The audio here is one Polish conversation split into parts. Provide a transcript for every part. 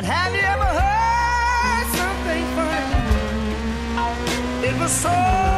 And have you ever heard something funny? It was so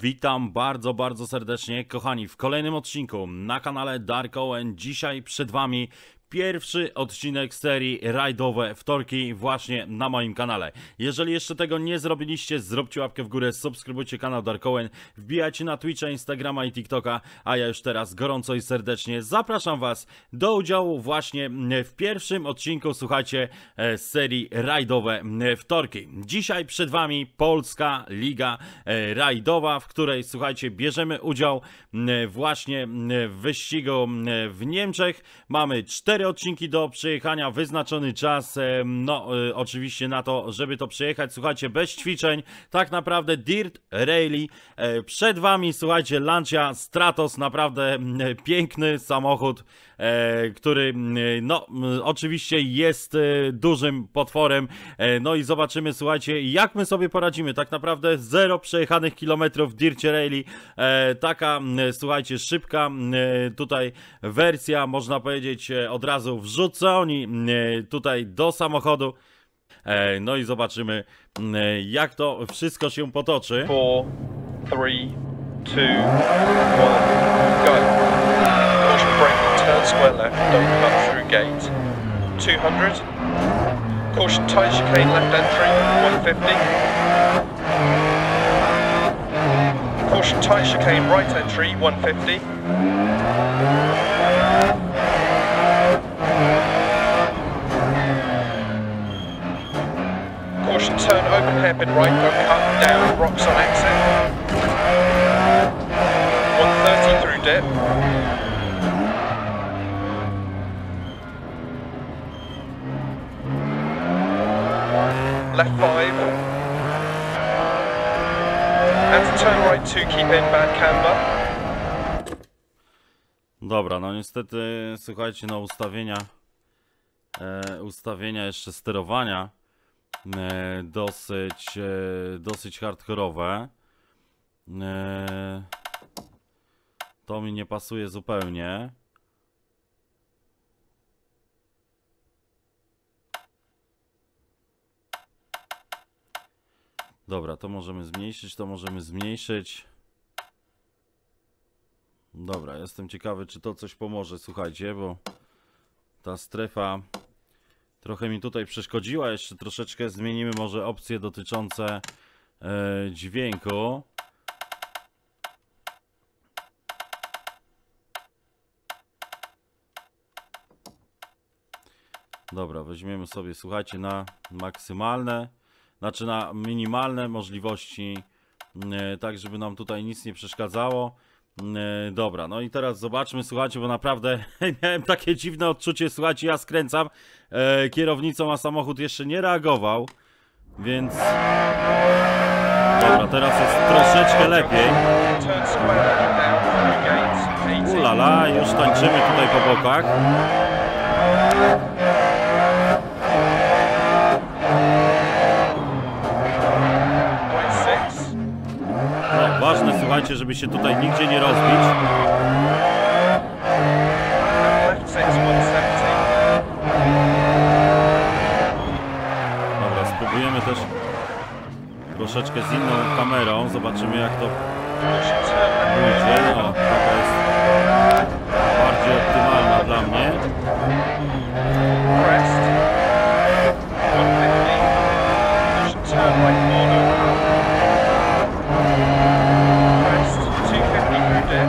Witam bardzo, bardzo serdecznie, kochani, w kolejnym odcinku na kanale Dark Owen. Dzisiaj przed Wami pierwszy odcinek serii rajdowe wtorki właśnie na moim kanale. Jeżeli jeszcze tego nie zrobiliście, zróbcie łapkę w górę, subskrybujcie kanał Dark Owen, wbijajcie na Twitcha, Instagrama i TikToka, a ja już teraz gorąco i serdecznie zapraszam Was do udziału właśnie w pierwszym odcinku, słuchajcie, e, serii rajdowe wtorki. Dzisiaj przed Wami Polska Liga e, Rajdowa, w której, słuchajcie, bierzemy udział właśnie w wyścigu w Niemczech. Mamy cztery odcinki do przejechania, wyznaczony czas, no e, oczywiście na to, żeby to przejechać, słuchajcie, bez ćwiczeń, tak naprawdę Dirt Rally. E, Przed Wami, słuchajcie, Lancia Stratos, naprawdę m, piękny samochód, który, m, no, oczywiście jest e, dużym potworem. E, No i zobaczymy, słuchajcie, jak my sobie poradzimy. Tak naprawdę zero przejechanych kilometrów w Dircie Rally. E, Taka, słuchajcie, szybka e, tutaj wersja, można powiedzieć, e, od razu wrzuconi e, tutaj do samochodu. E, No i zobaczymy, e, jak to wszystko się potoczy. Four, three, two, one, go. Braking, turn square left, don't cut through gate. 200. Caution tight chicane, left entry, 150. Caution tight chicane, right entry, 150. Caution turn open hairpin right, don't cut down, rocks on exit. 130 through dip. Left 5. And turn right 2, keep in bad camber. Dobra, no niestety, słuchajcie, no ustawienia, e, ustawienia jeszcze sterowania e, dosyć, e, dosyć hardkorowe. E, to mi nie pasuje zupełnie. Dobra, to możemy zmniejszyć, to możemy zmniejszyć. Dobra, jestem ciekawy, czy to coś pomoże, słuchajcie, bo ta strefa trochę mi tutaj przeszkodziła. Jeszcze troszeczkę zmienimy może opcje dotyczące e, dźwięku. Dobra, weźmiemy sobie, słuchajcie, na maksymalne, znaczy na minimalne możliwości, e, tak żeby nam tutaj nic nie przeszkadzało. E, Dobra, no i teraz zobaczmy, słuchajcie, bo naprawdę miałem takie dziwne odczucie, słuchajcie, ja skręcam, e, kierownicą, a samochód jeszcze nie reagował, więc... Dobra, teraz jest troszeczkę lepiej. Turn square left down through gate 80. Ulala, już tańczymy tutaj po bokach. Słuchajcie, żeby się tutaj nigdzie nie rozbić. Left 6, 170. Dobra, spróbujemy też troszeczkę z inną kamerą. Zobaczymy jak to pójdzie. No, taka jest bardziej optymalna dla mnie. crest. 150. Caution turn right corner. Crest 250 through dip.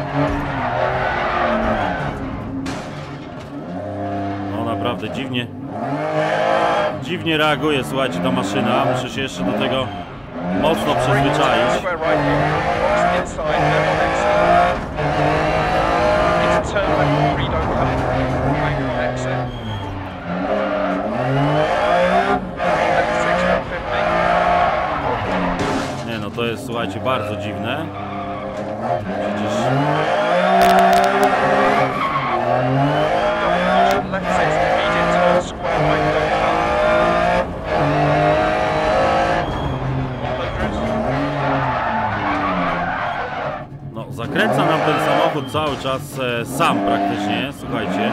No naprawdę dziwnie. Dziwnie reaguje, słuchajcie, ta maszyna. Muszę się jeszcze do tego mocno przyzwyczaić. Square right box inside, left on exit. Into turn left three, don't cut. Bank on exit. Left six, 150. Nie no, to jest, słuchajcie, bardzo dziwne. Przecież Caution left six, immediate turn square right, don't cut. 100. no, zakręca nam ten samochód cały czas e, sam praktycznie, słuchajcie.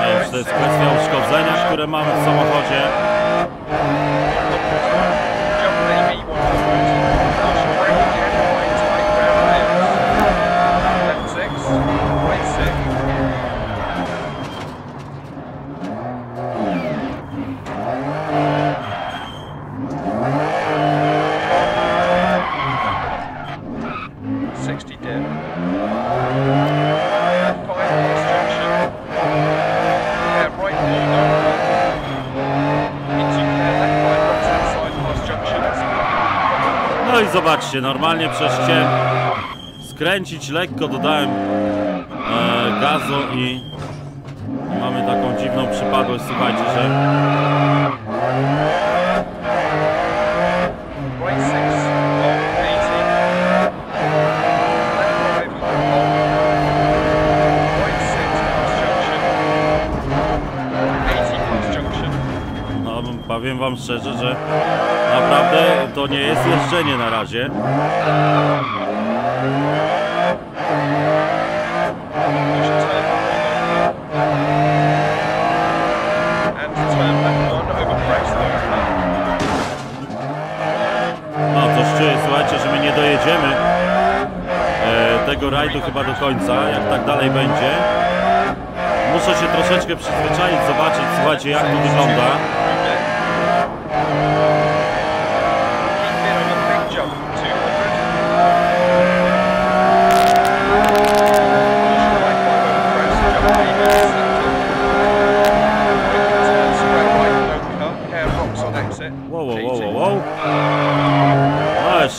Nie wiem, czy to jest kwestia uszkodzenia, które mamy w samochodzie. Jump AB 100. Caution brake again, right tight ground left. Left six, right six. Sixty dip. Left five cross junction. Yeah, right four Into care, left five right hand side past junction. I zobaczcie, normalnie chciałem skręcić lekko, dodałem e, gazu i, mamy taką dziwną przypadłość, słuchajcie, że Right six, long, 80. Left five, long. Right six, past junction. 80 past junction. no, powiem wam szczerze, że naprawdę to nie jest jeżdżenie na razie. No, coś czuję, słuchajcie, że my nie dojedziemy e, tego rajdu chyba do końca, jak tak dalej będzie. Muszę się troszeczkę przyzwyczaić, zobaczyć, słuchajcie, jak to wygląda.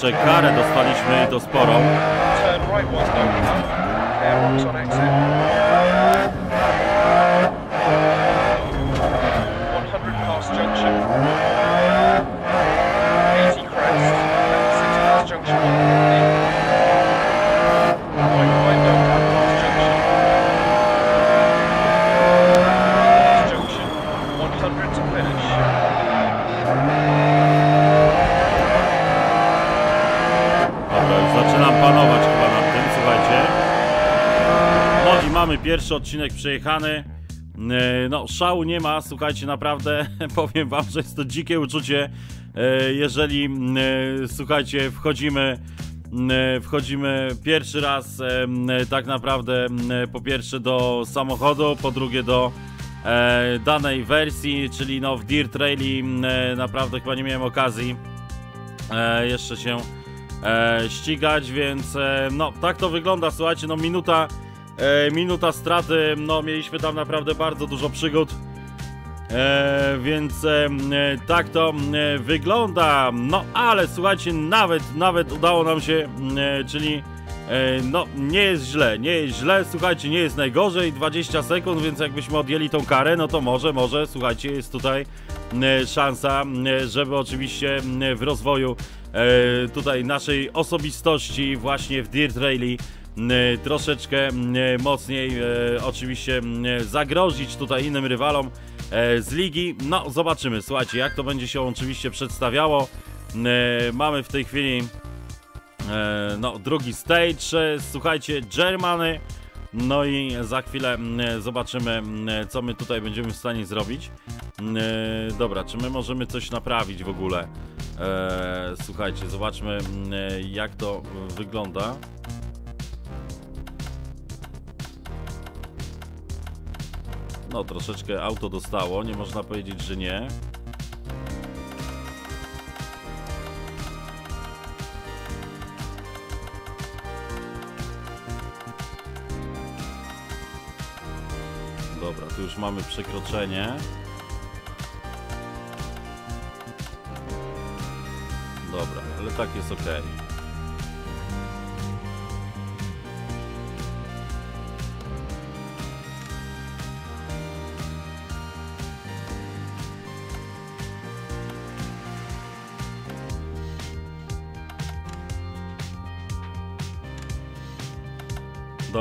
Jeszcze karę dostaliśmy to sporą. Turn right one, don't cut. Care rocks on exit. 100 past junction. 80 crest. Left 6 past junction 150. Right 5 don't cut past junction. Past junction. 100 to finish. Dobra, już zaczynam panować chyba nad tym, słuchajcie. No i mamy pierwszy odcinek przejechany. E, No, szału nie ma, słuchajcie, naprawdę powiem wam, że jest to dzikie uczucie, e, jeżeli, e, słuchajcie, wchodzimy, wchodzimy pierwszy raz tak naprawdę po pierwsze do samochodu, po drugie do danej wersji, czyli no w m, e, naprawdę chyba nie miałem okazji jeszcze się ścigać, więc no tak to wygląda, słuchajcie, no minuta, e, minuta straty, no mieliśmy tam naprawdę bardzo dużo przygód, e, więc e, e, tak to e, wygląda, no ale słuchajcie, nawet, nawet udało nam się, e, czyli no nie jest źle, nie jest źle, słuchajcie, nie jest najgorzej, 20 sekund, więc jakbyśmy odjęli tą karę, no to może, może, słuchajcie, jest tutaj szansa, żeby oczywiście w rozwoju tutaj naszej osobistości właśnie w Dirt Rally troszeczkę m, mocniej e, oczywiście zagrozić tutaj innym rywalom e, z ligi. No zobaczymy, słuchajcie, jak to będzie się oczywiście przedstawiało. E, mamy w tej chwili e, no, drugi stage. E, słuchajcie, Germany. No i za chwilę zobaczymy, co my tutaj będziemy w stanie zrobić. E, Dobra, czy my możemy coś naprawić w ogóle? E, słuchajcie, zobaczmy, e, jak to e, wygląda. No, troszeczkę auto dostało, nie można powiedzieć, że nie. Dobra, tu już mamy przekroczenie. Dobra, ale tak jest ok.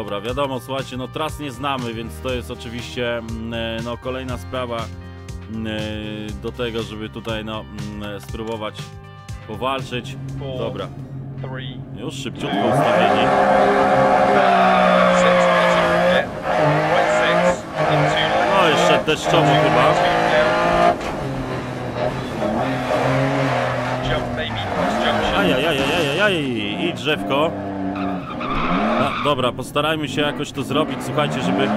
Dobra, wiadomo, słuchajcie, no tras nie znamy, więc to jest oczywiście mm, e, no, kolejna sprawa mm, e, do tego, żeby tutaj no, mm, spróbować powalczyć. Dobra, już szybciutko ustawienie. No jeszcze deszczowo chyba. Ajajajajajaj i drzewko. Dobra, postarajmy się jakoś to zrobić, słuchajcie, żeby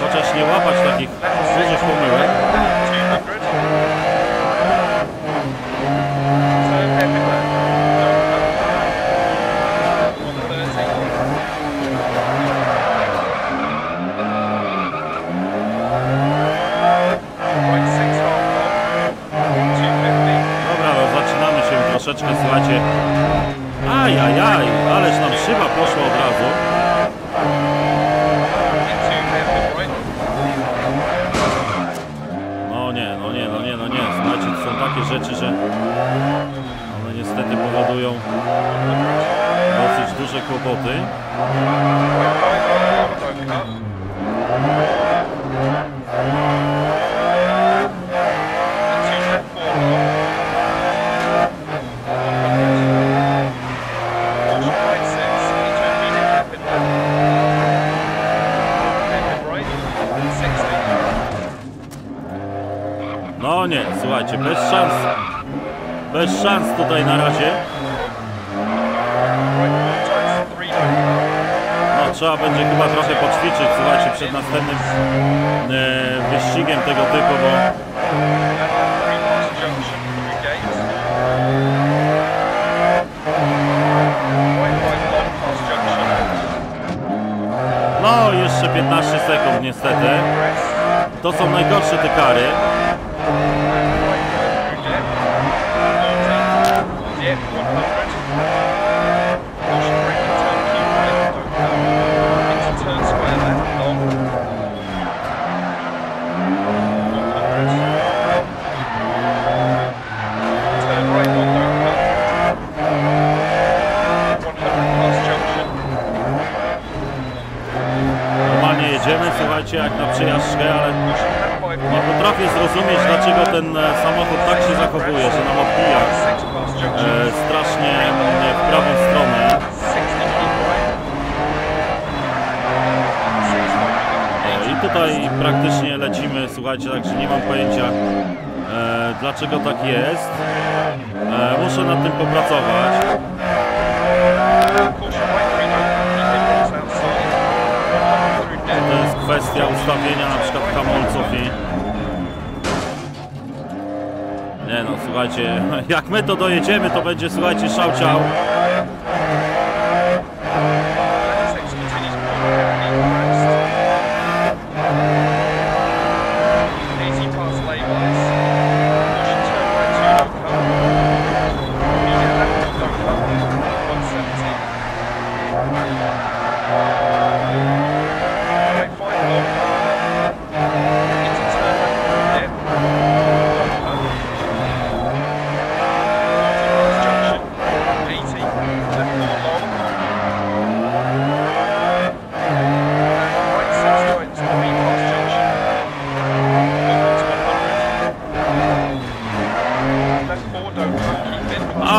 chociaż nie łapać takich dużych pomyłek. 200. Turn happy left. Don't cut. 130. Right six half long. 250. Dobra, no zaczynamy się troszeczkę, słuchajcie. Ajajaj, ależ nam szyba poszła od razu. No nie, no nie, no nie, no nie. Słuchajcie, to są takie rzeczy, że one niestety powodują dosyć duże kłopoty. Don't cut. Into left four long. 100. Caution right six, into immediate hairpin left. Hairpin right, 60. No nie, słuchajcie, bez szans. Bez szans tutaj na razie. No trzeba będzie chyba trochę poćwiczyć, słuchajcie, przed następnym e, wyścigiem tego typu, bo no jeszcze 15 sekund niestety. To są najgorsze te kary. Right five through dip. 40. Dip 100. Caution brake and turn Q right. Don't cut. Into turn square left long. 100. Turn right long. Don't cut. 100 past junction. Normalnie jedziemy, jak na przejażdżkę, ale nie potrafię zrozumieć, dlaczego ten e, samochód tak się zachowuje, że nam odbija e, strasznie e, w prawą stronę. 60 keep right. Six long, E, I tutaj praktycznie lecimy, słuchajcie, także nie mam pojęcia e, dlaczego tak jest. E, muszę nad tym popracować. Right three don't keep in rocks outside. 100 through To dead. jest kwestia ustawienia na przykład hamulców i... Nie no, słuchajcie, jak my to dojedziemy, to będzie, słuchajcie, szał ciał. Left six continues forward heavily pressed. Easy pass laybys. Caution turn right two don't cut. Immediate left one don't cut. 170. Right five long. Into turn left one dip. Don't cut. Junction. 80.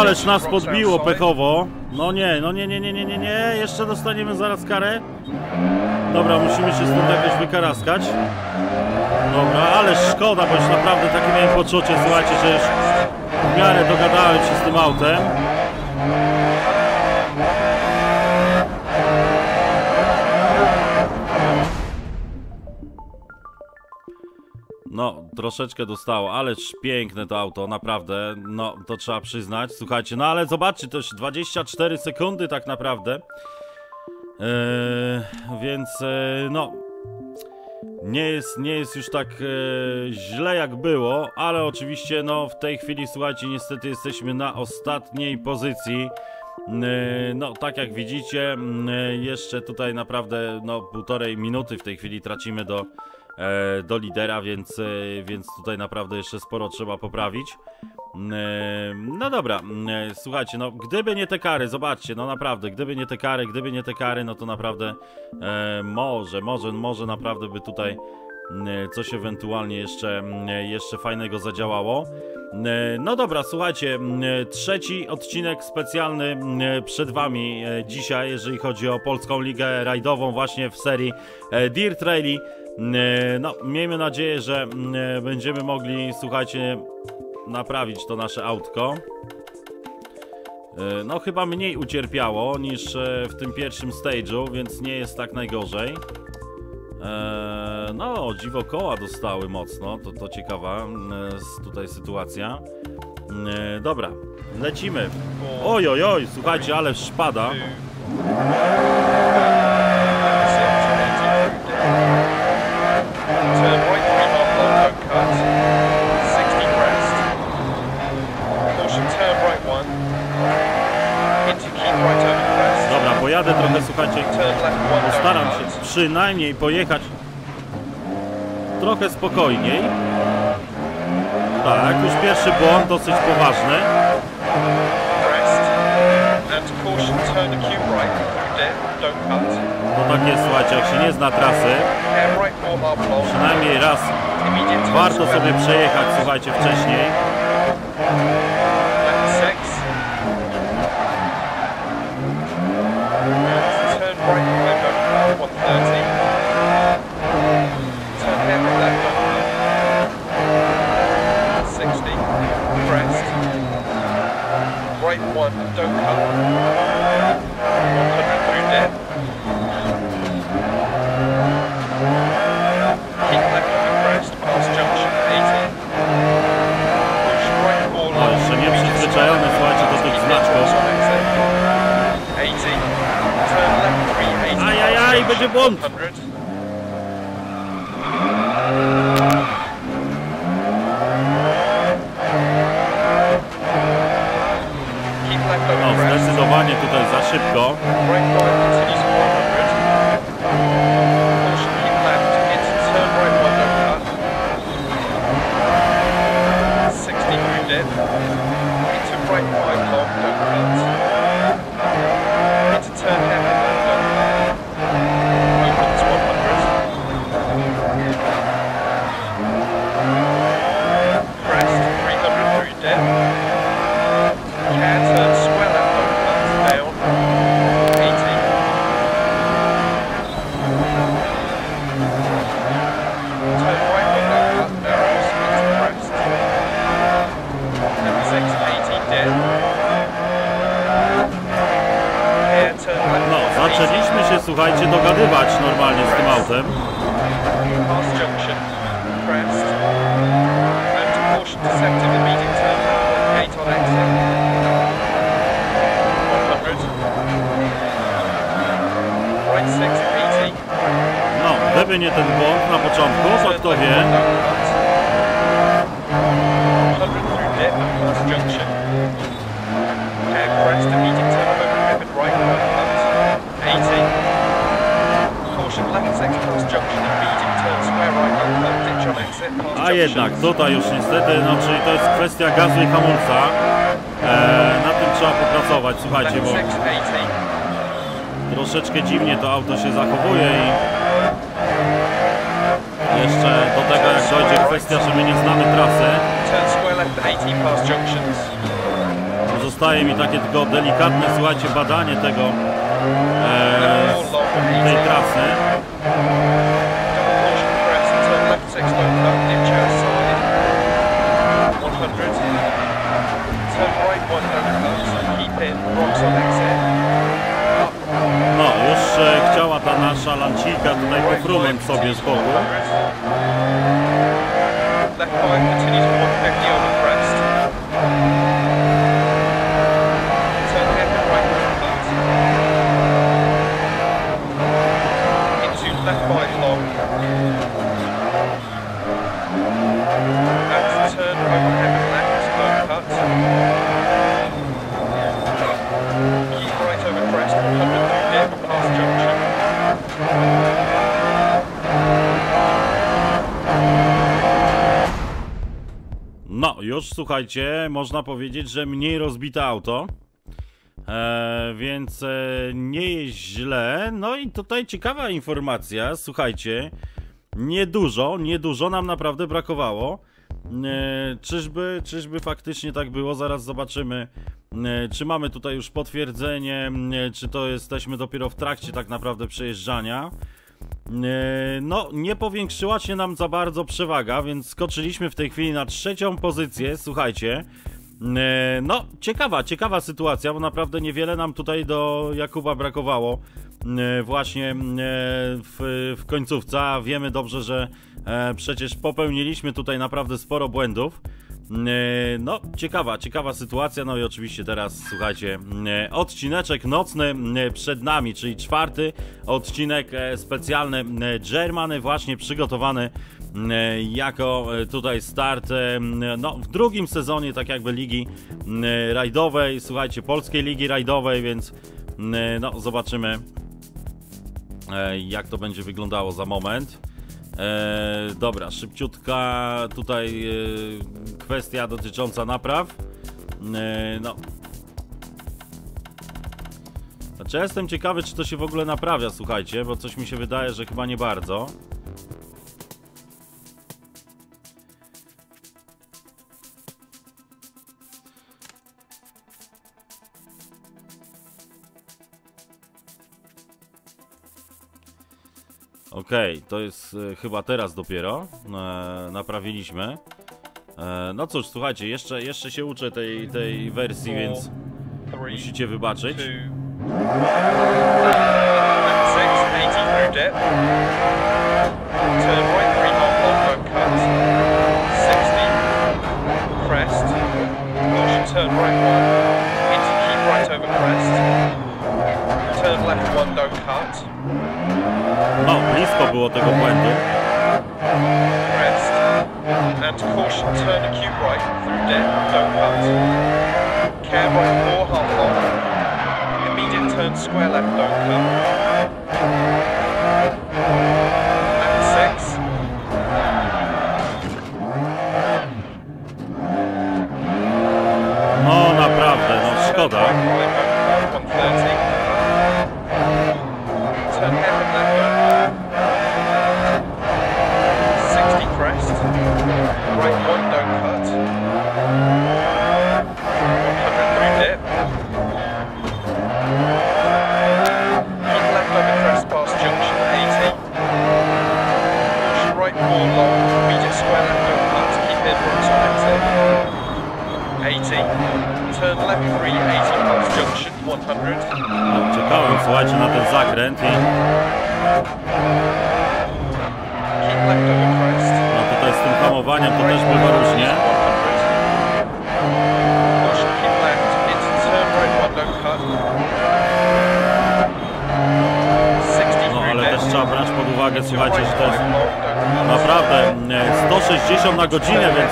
Już nas podbiło pechowo. No nie, no nie, nie, nie, nie, nie, nie. Jeszcze dostaniemy zaraz karę. Dobra, musimy się stąd jakoś wykaraskać. Dobra, ale szkoda, bo już naprawdę takie miałem poczucie, słuchajcie, że już w miarę dogadałem się z tym autem. Troszeczkę dostało, ależ piękne to auto, naprawdę, no, to trzeba przyznać. Słuchajcie, no ale zobaczcie, to już 24 sekundy tak naprawdę. Eee, więc, e, no, nie jest, nie jest już tak e, źle jak było, ale oczywiście, no, w tej chwili, słuchajcie, niestety jesteśmy na ostatniej pozycji. E, No, tak jak widzicie, jeszcze tutaj naprawdę no, półtorej minuty w tej chwili tracimy do, do lidera, więc, e, więc tutaj naprawdę jeszcze sporo trzeba poprawić. M, e, No dobra, m, e, słuchajcie, no gdyby nie te kary, zobaczcie, no naprawdę, gdyby nie te kary, gdyby nie te kary, no to naprawdę e, może, może, może naprawdę by tutaj m, coś ewentualnie jeszcze, jeszcze fajnego zadziałało. No dobra, słuchajcie, trzeci odcinek specjalny przed Wami e, dzisiaj, jeżeli chodzi o Polską Ligę Rajdową właśnie w serii e, Dirt Rally. M, No, miejmy nadzieję, że m, będziemy mogli, słuchajcie, naprawić to nasze autko. E, No, chyba mniej ucierpiało niż e, w tym pierwszym stage'u, więc nie jest tak najgorzej. No, dziwo koła dostały mocno, to, to ciekawa e, tutaj sytuacja. E, dobra, lecimy. Oj, oj, oj, słuchajcie, ale szpada. Turn right three half long, don't cut. 60 crest. Caution turn right one. Into keep right over crest. Dobra, pojadę trochę, słuchajcie, Turn left one, postaram don't się cut. Przynajmniej pojechać trochę spokojniej. Tak, już pierwszy błąd, dosyć poważny. No tak jest, słuchajcie, jak się nie zna trasy, przynajmniej raz warto sobie przejechać, słuchajcie, wcześniej. Right one, don't cut. 100 through dip. Keep left over crest, past junction 80. Push right four long. jeszcze nie przyzwyczajony, słuchajcie, do tych znaczków. 80. Turn left 380. Ajajaj, będzie błąd. 100. Keep left No, over crest. zdecydowanie tutaj za szybko. Right five continues at 100. Caution, keep left. Into turn right one, don't cut. 60 through dip. Into right five long, don't cut. Into turn heavy, don't cut. Opens 100. Crest, 300 through dip. Can turn square left, don't cut. Down. 80. Turn right one, don't cut. Narrows into crest. Number 6, 80 dead. Hair turn left No, one, 80. zaczęliśmy się, słuchajcie, dogadywać normalnie z tym autem. Past junction, crest, and to caution deceptive immediate turn left one, gate on exit. 100. Right 6, 80. No, gdyby nie ten błąd na początku, to kto wie. 100 through dip, past junction. Hair crest, immediate turn over rapid right, one cut. 80. Caution left 6 past junction, immediate turn square right, one cut. Ditch on exit, past A junction. jednak, tutaj już niestety, no czyli to jest kwestia gazu i hamulca. E, na tym trzeba popracować, słuchajcie, bo 6, 80. troszeczkę dziwnie to auto się zachowuje i jeszcze do tego jak dojdzie kwestia, że my nie znamy trasy, Turn square left 80 past junctions. Pozostaje mi takie tylko delikatne, słuchajcie, badanie tego e, tej 80. trasy. Double caution crest, turn left six, don't cut, ditch outside. 100. Turn right one, don't cut, keep in, rocks on exit. No, już e, chciała ta nasza lancika tutaj pofrunąć sobie z boku. 100. Left five, continues 150 over crest. Turn hairpin right one, cut. Into left five long. And turn over hairpin left, don't cut. Keep right over crest, 100 through dip, past junction. Już słuchajcie, można powiedzieć, że mniej rozbite auto. E, więc e, nie jest źle. No i tutaj ciekawa informacja, słuchajcie. Niedużo, niedużo nam naprawdę brakowało. E, czyżby, czyżby faktycznie tak było? Zaraz zobaczymy, e, czy mamy tutaj już potwierdzenie, e, czy to jesteśmy dopiero w trakcie tak naprawdę przejeżdżania. E, No, nie powiększyła się nam za bardzo przewaga, więc skoczyliśmy w tej chwili na trzecią pozycję. Słuchajcie. e, No, ciekawa, ciekawa sytuacja, bo naprawdę niewiele nam tutaj do Jakuba brakowało. e, Właśnie w, w końcówce, wiemy dobrze, że przecież popełniliśmy tutaj naprawdę sporo błędów. E, No, ciekawa, ciekawa sytuacja. No i oczywiście teraz słuchajcie, e, odcineczek nocny e, przed nami, czyli czwarty odcinek e, specjalny Germany, właśnie przygotowany jako tutaj start no, w drugim sezonie, tak jakby ligi rajdowej. Słuchajcie, polskiej ligi rajdowej, więc no, zobaczymy jak to będzie wyglądało za moment. E, dobra, szybciutka tutaj e, kwestia dotycząca napraw. E, no. Znaczy ja jestem ciekawy, czy to się w ogóle naprawia, słuchajcie, bo coś mi się wydaje, że chyba nie bardzo. Okej, to jest e, chyba teraz dopiero. E, naprawiliśmy. E, no cóż, słuchajcie, jeszcze, jeszcze się uczę tej, tej wersji, więc Three, musicie wybaczyć. two, and six, 80 through dip. Turn right, three half long, don't cut. 60, crest. Caution, turn right one, right over crest. Turn left one, don't cut. No, blisko było tego błędu. Crest. And caution, turn acute right through dip, don't cut. Care right four, half long. Immediate turn square left, don't cut. Słuchajcie, na ten zakręt i no tutaj z tym hamowaniem to też bywa różnie. Caution, keep left into turn right one, don't cut. 60 No ale też trzeba brać pod uwagę, słuchajcie, że to jest naprawdę e, 160 na godzinę, więc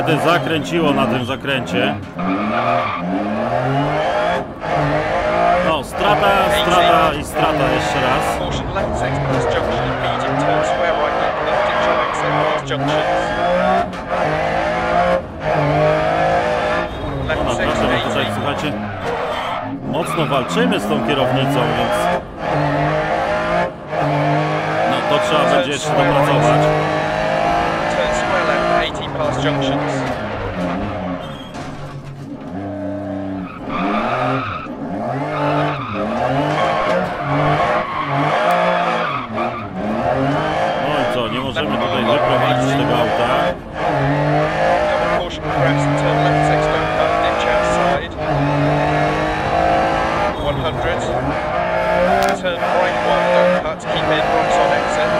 niestety zakręciło na tym zakręcie. No, strata, strata i strata jeszcze raz. Caution left 6 past junction, immediate turn square right left left ditch on exit past junctions. No Left 6, naprawdę, my tutaj 80. słuchajcie, mocno walczymy z tą kierownicą, więc no to trzeba będzie jeszcze dopracować. Turn square left 80 past junctions. No i co, nie możemy tutaj wyprowadzić tego auta. Double caution crest, turn left 6 don't cut, ditch outside. 100. Turn right 1 don't cut, keep in rocks on exit.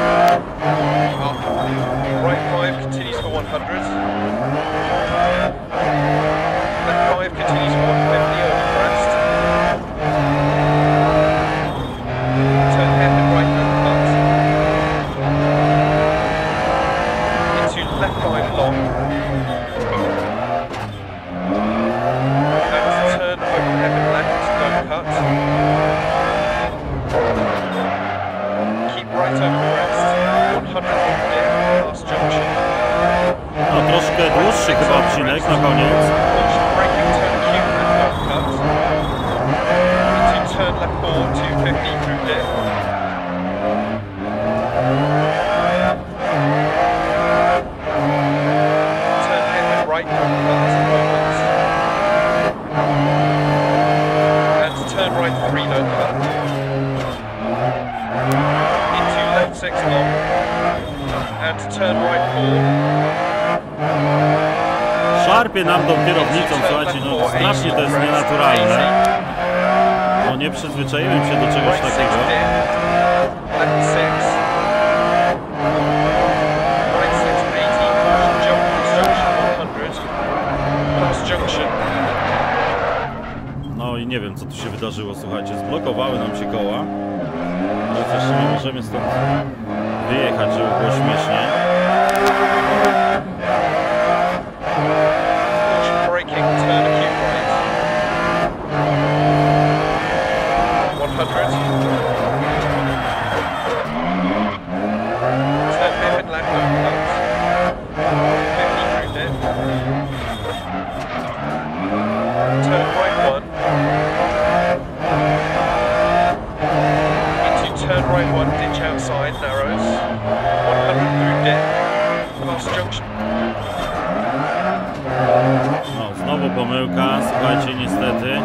Up. Right 5 continues for 100. Left 5 continues for 150 over crest. Turn hairpin right don't cut. Into left 5 long. And turn over hairpin left, don't cut. Keep right over crest. 100 on dip, last junction. No troszkę dłuższy chyba odcinek na koniec. Caution braking, turn acute left, don't cut. Into turn left 4, 250 through dip. Turn hairpin right, don't cut, moment. And turn right 3, don't cut. Into left 6 long. And turn right 4. Szarpie nam tą kierownicą, słuchajcie, no strasznie to jest nienaturalne. No nie przyzwyczaiłem się do czegoś takiego. dip, left six. Right six eighty, jump junction 100. Last junction. No i nie wiem co tu się wydarzyło, słuchajcie, zblokowały nam się koła. Ale też nie możemy stąd wyjechać, żeby było śmiesznie. Caution braking, turn acute right. 100. Turn hairpin left, don't cut. 50 through dip. Turn right one. Into turn right one, ditch outside, narrows. 100 through dip. Last junction. No, znowu pomyłka, słuchajcie, niestety.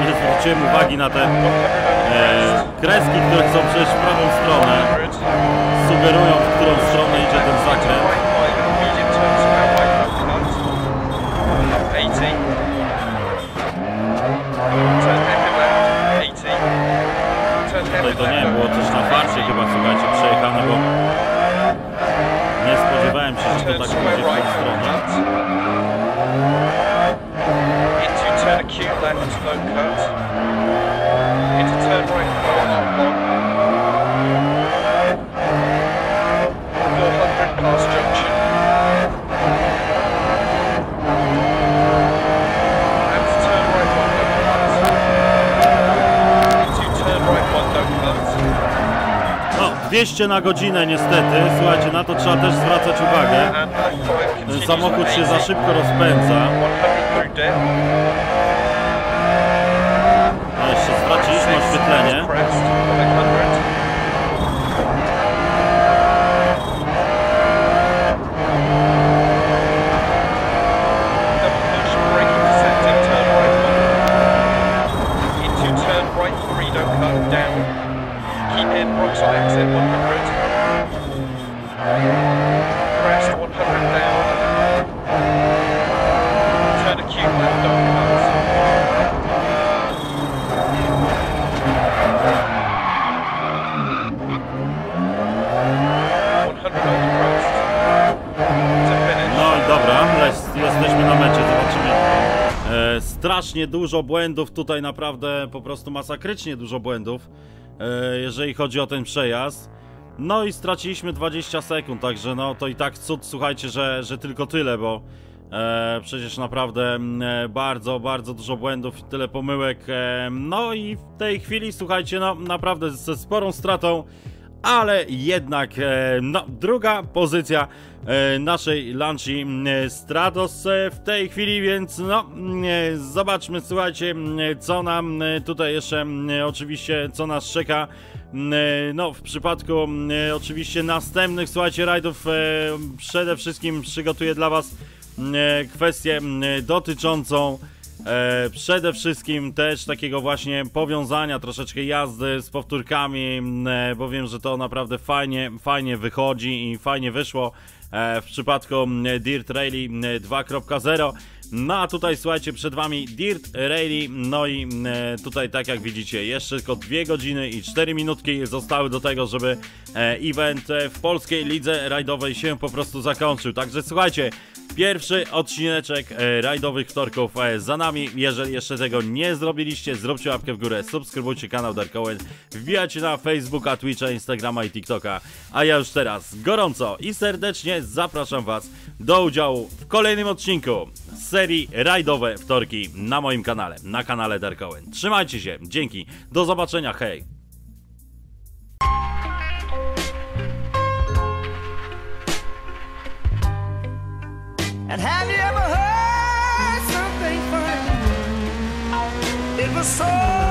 Nie zwróciłem uwagi na te 100 over e, kreski, które są przecież w prawą stronę. 100. Sugerują, w którą stronę idzie ten zakręt. Right five, medium turn square right cut. 80. Turn hairpin left, 80. Turn Tutaj to nie było coś na farcie chyba, słuchajcie, przejechane, bo nie spodziewałem się, że to tak będzie w tą stronę. left. Into turn right, four, half long. 400 past junction. And turn right, one, don't cut. Into turn right, one, don't cut. No, 200 na godzinę niestety, słuchajcie, na to trzeba też zwracać uwagę. Samochód się za 80. szybko rozpędza. Cut down. Keep in, rocks on exit 100. Crest 100 down. Turn acute left, don't cut. Strasznie dużo błędów, tutaj naprawdę po prostu masakrycznie dużo błędów, e, jeżeli chodzi o ten przejazd. No i straciliśmy 20 sekund, także no to i tak cud, słuchajcie, że, że tylko tyle, bo e, przecież naprawdę e, bardzo, bardzo dużo błędów tyle pomyłek. E, no i w tej chwili, słuchajcie, no naprawdę ze sporą stratą ale jednak e, no, druga pozycja e, naszej Lanci Stratos e, w tej chwili, więc no zobaczmy, słuchajcie, co nam tutaj jeszcze oczywiście, co nas czeka. No, w przypadku oczywiście następnych, słuchajcie, rajdów przede wszystkim przygotuję dla Was kwestię dotyczącą E, przede wszystkim też takiego właśnie powiązania troszeczkę jazdy z powtórkami, m, e, bo wiem, że to naprawdę fajnie, fajnie wychodzi i fajnie wyszło e, w przypadku m, Dirt Rally m, 2.0. No a tutaj słuchajcie, przed wami Dirt Rally, no i e, tutaj tak jak widzicie, jeszcze tylko 2 godziny i 4 minutki zostały do tego, żeby e, event w polskiej lidze rajdowej się po prostu zakończył. Także słuchajcie, Pierwszy odcineczek e, rajdowych wtorków e, za nami. Jeżeli jeszcze tego nie zrobiliście, zróbcie łapkę w górę, subskrybujcie kanał Dark Owen, wbijajcie na Facebooka, Twitcha, Instagrama i TikToka. A ja już teraz gorąco i serdecznie zapraszam Was do udziału w kolejnym odcinku serii rajdowe wtorki na moim kanale, na kanale Dark Owen. Trzymajcie się, dzięki, do zobaczenia, hej! And have you ever heard something funny? It was so